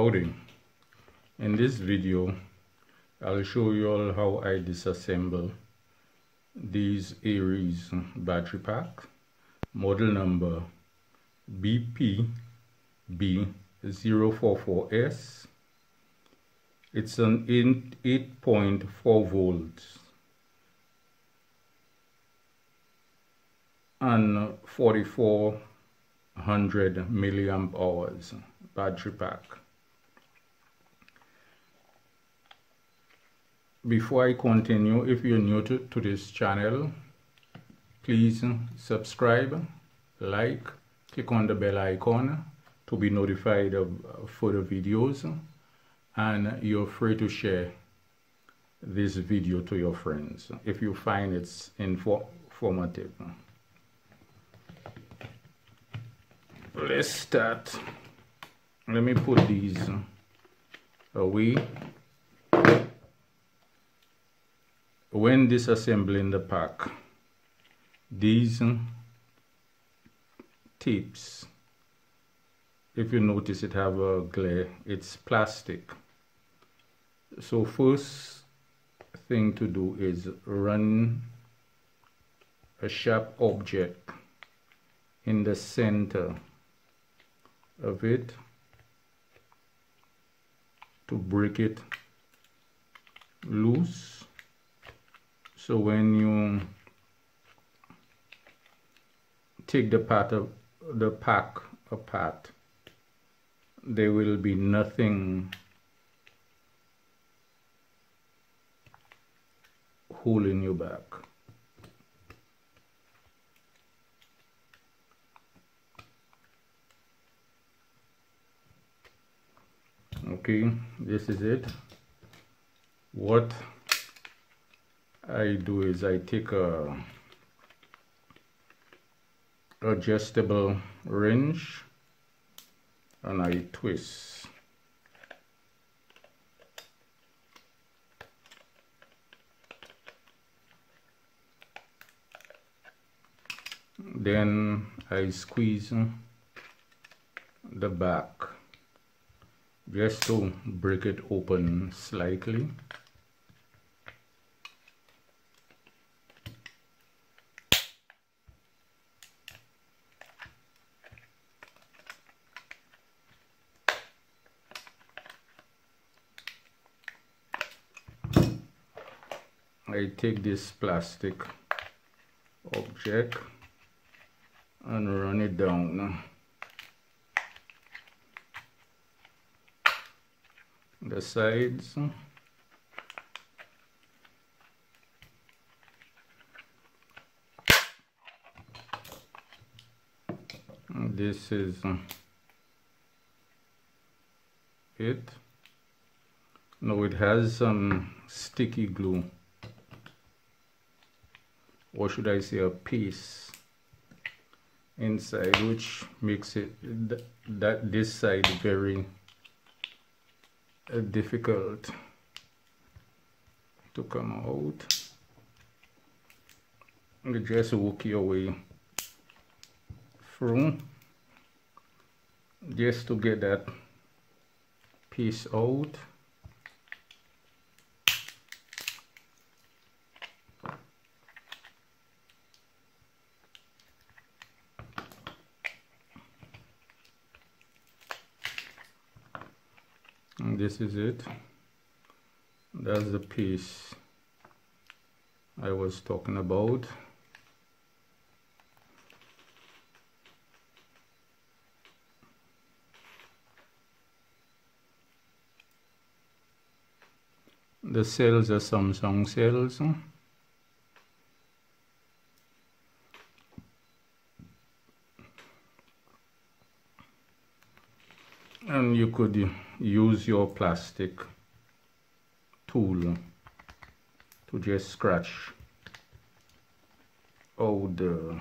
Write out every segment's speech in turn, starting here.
Howdy. In this video, I'll show you all how I disassemble these ARRIS battery pack, model number BPB044S. It's an 8.4 volts and 4400 milliamp hours battery pack. Before I continue, if you're new to, to this channel, please subscribe, like, click on the bell icon to be notified of further videos and you're free to share this video to your friends if you find it's informative. Let's start let me put these away when disassembling the pack these um, tips if you notice it have a glare it's plastic. So first thing to do is run a sharp object in the center of it to break it loose so when you take the part of the pack apart there will be nothing holding you back okay this is it. What I do is I take a adjustable wrench and I twist. Then I squeeze the back just to break it open slightly I take this plastic object and run it down the sides. This is it. Now it has some sticky glue or should I say a piece inside which makes it th that this side very uh, difficult to come out? You just work your way through just to get that piece out and this is it. That's the piece I was talking about. The cells are Samsung cells and you could use your plastic tool to just scratch out uh,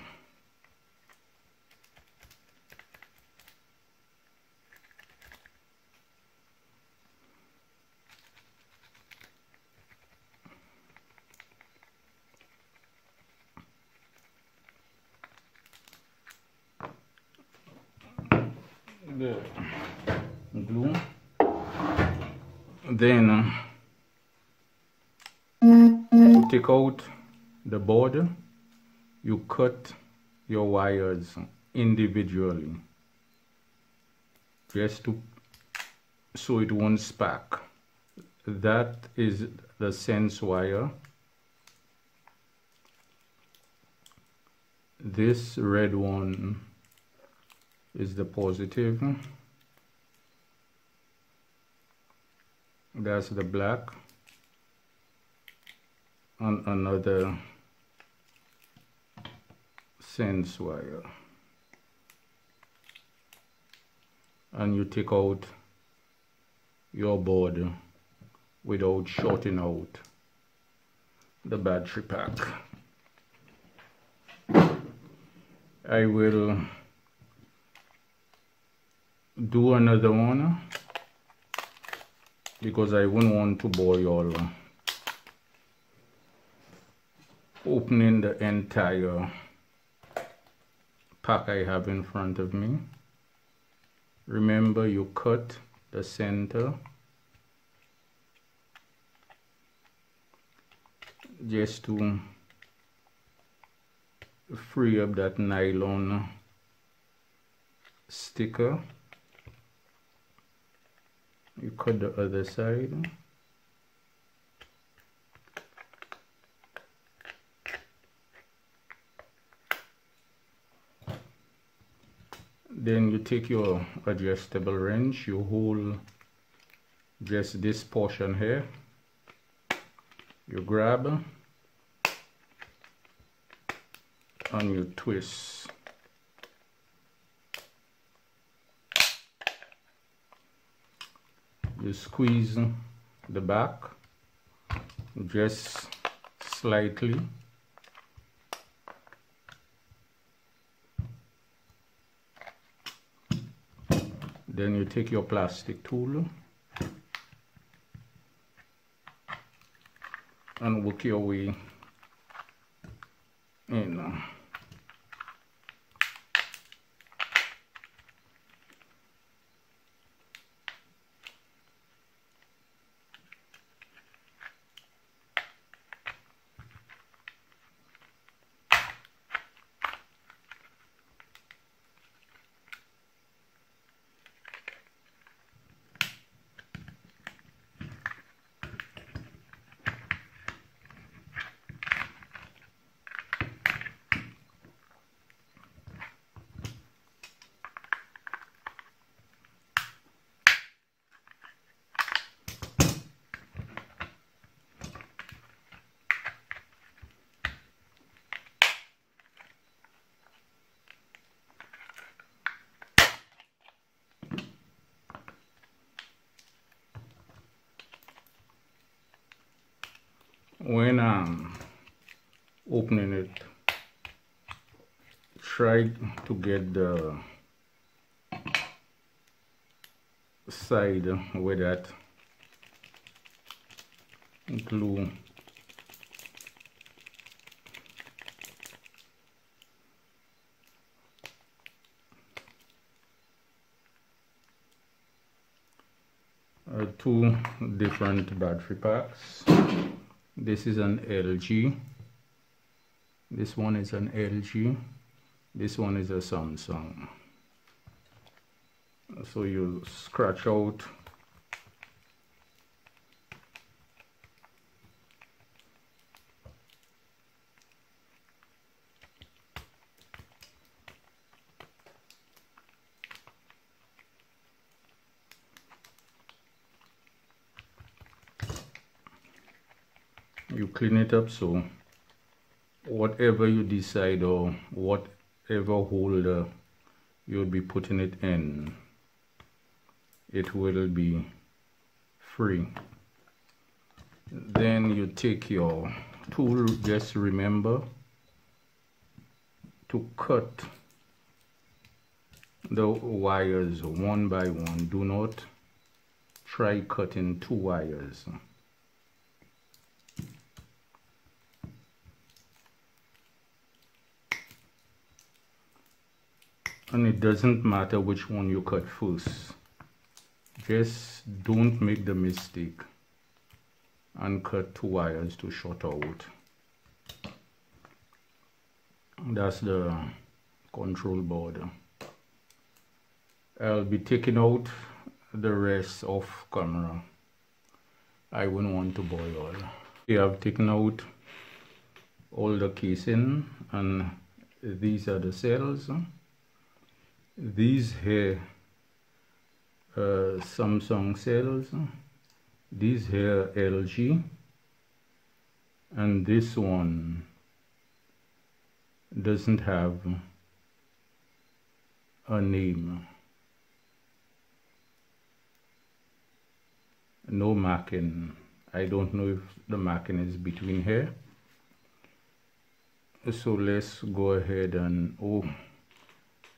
the the glue then uh, take out the board you cut your wires individually just to so it won't spark. That is the sense wire. This red one is the positive. That's the black and another sense wire. And you take out your board without shorting out the battery pack. I will do another one because I wouldn't want to bore you all opening the entire pack I have in front of me. Remember you cut the center. Just to free up that nylon sticker. You cut the other side then you take your adjustable wrench you hold just this portion here. You grab and you twist. You squeeze the back just slightly then you take your plastic tool and work your way in when I'm opening it try to get the side where that glue. Two different battery packs this is an LG this one is an LG this one is a Samsung. So you scratch out you clean it up so whatever you decide or whatever holder you'll be putting it in it will be free. Then you take your tool just remember to cut the wires one by one. Do not try cutting two wires and it doesn't matter which one you cut first. Just don't make the mistake and cut two wires to short out. That's the control board I'll be taking out the rest off camera. I wouldn't want to boil we have taken out all the casing and these are the cells these here uh, Samsung cells these here LG and this one doesn't have a name. No marking I don't know if the marking is between here. So let's go ahead and oh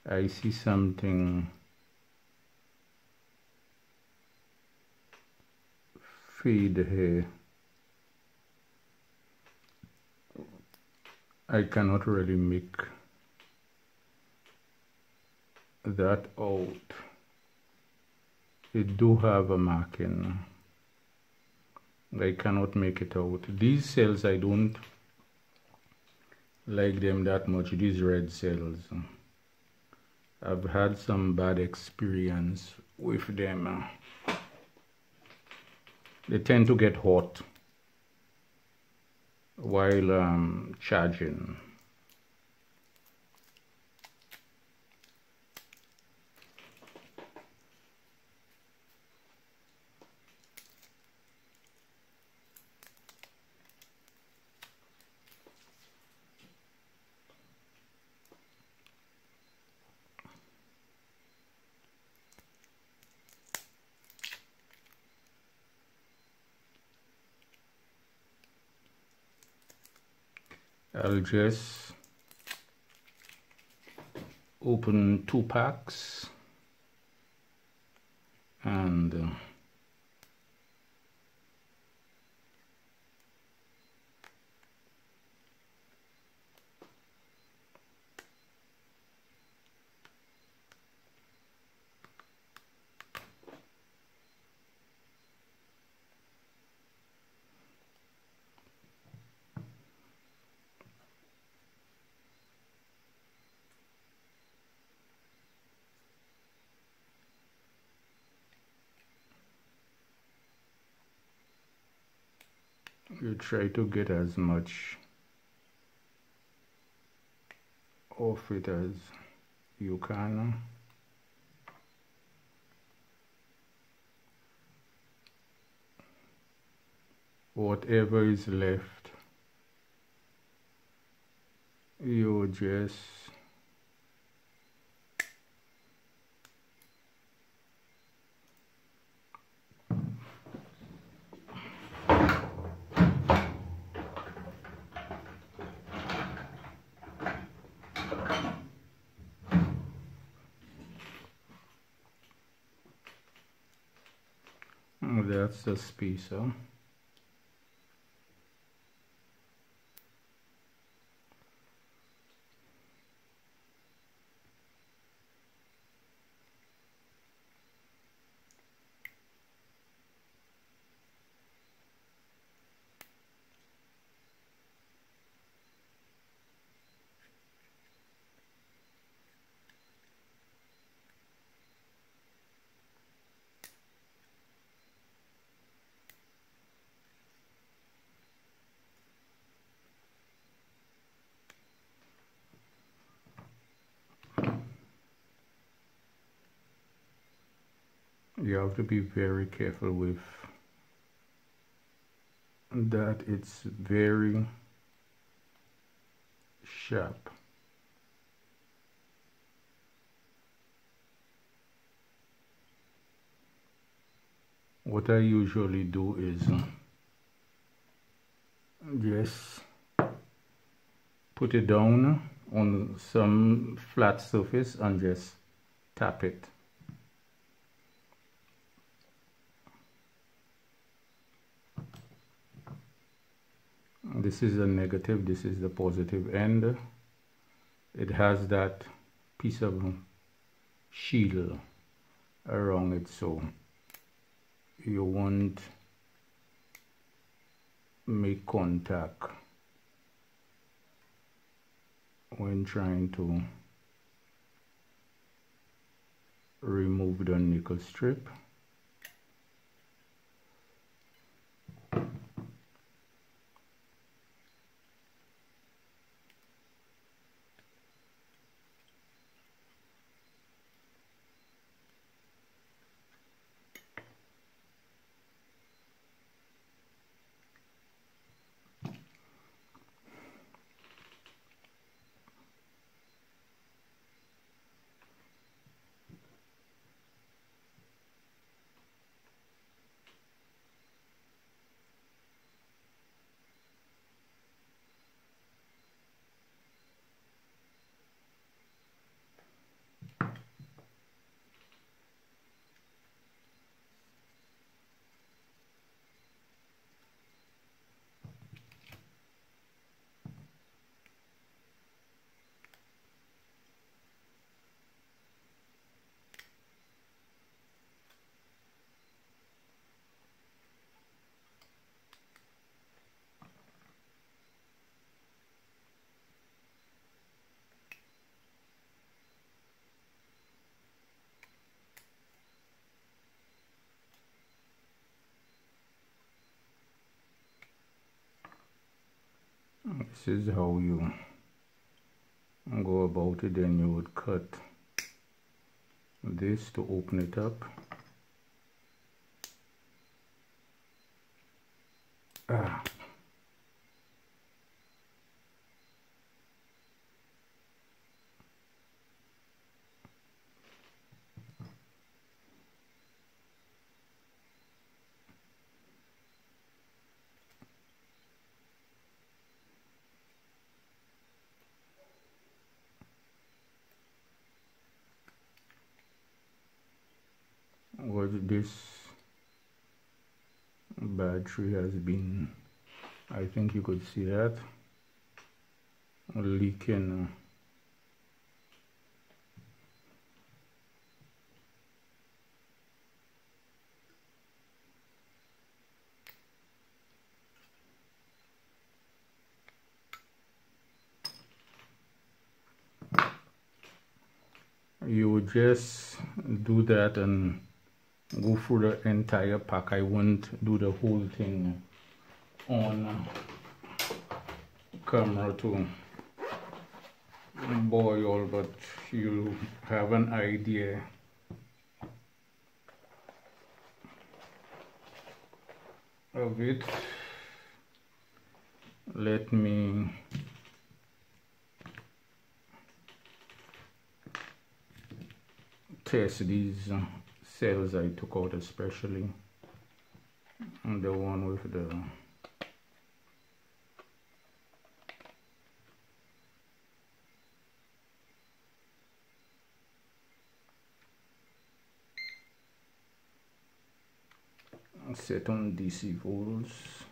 I see something. Feed here. I cannot really make that out. It do have a marking. I cannot make it out. These cells I don't like them that much. These red cells I've had some bad experience with them. They tend to get hot while um, charging Just open two packs. And uh, you try to get as much of it as you can. Whatever is left you just that's the spacer you have to be very careful with that it's very sharp. What I usually do is just put it down on some flat surface and just tap it this is the negative this is the positive end. It has that piece of shield around it so you won't make contact when trying to remove the nickel strip this is how you go about it then you would cut this to open it up ah. what this battery has been I think you could see that leaking uh, you would just do that and go through the entire pack I won't do the whole thing on camera to boil but you have an idea. Of it let me test these cells I took out especially. And the one with the set on DC volts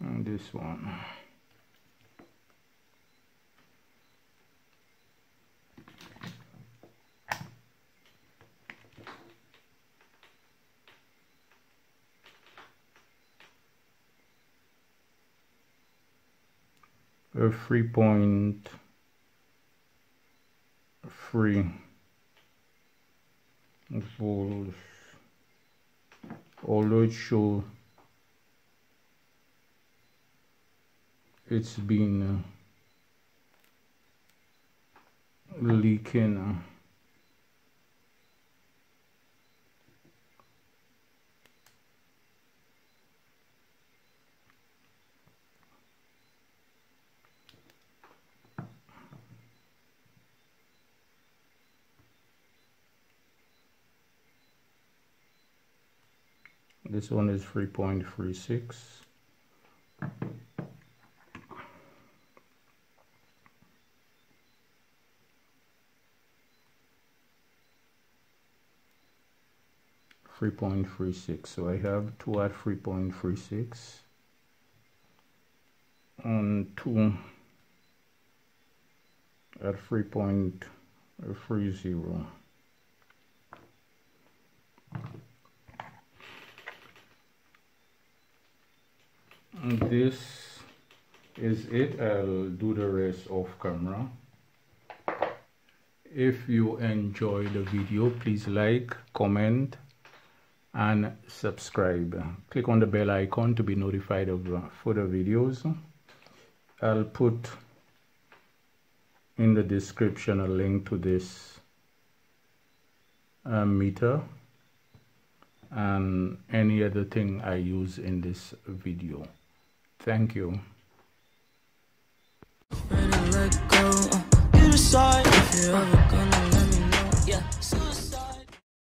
and this one three point three. Volts although it show it's been uh, leaking this one is 3.36 3.36 so I have two at 3.36 and two. At 3.36 this is it I'll do the rest off camera. If you enjoy the video please like comment and subscribe. Click on the bell icon to be notified of further videos. I'll put in the description a link to this uh, meter and any other thing I use in this video thank you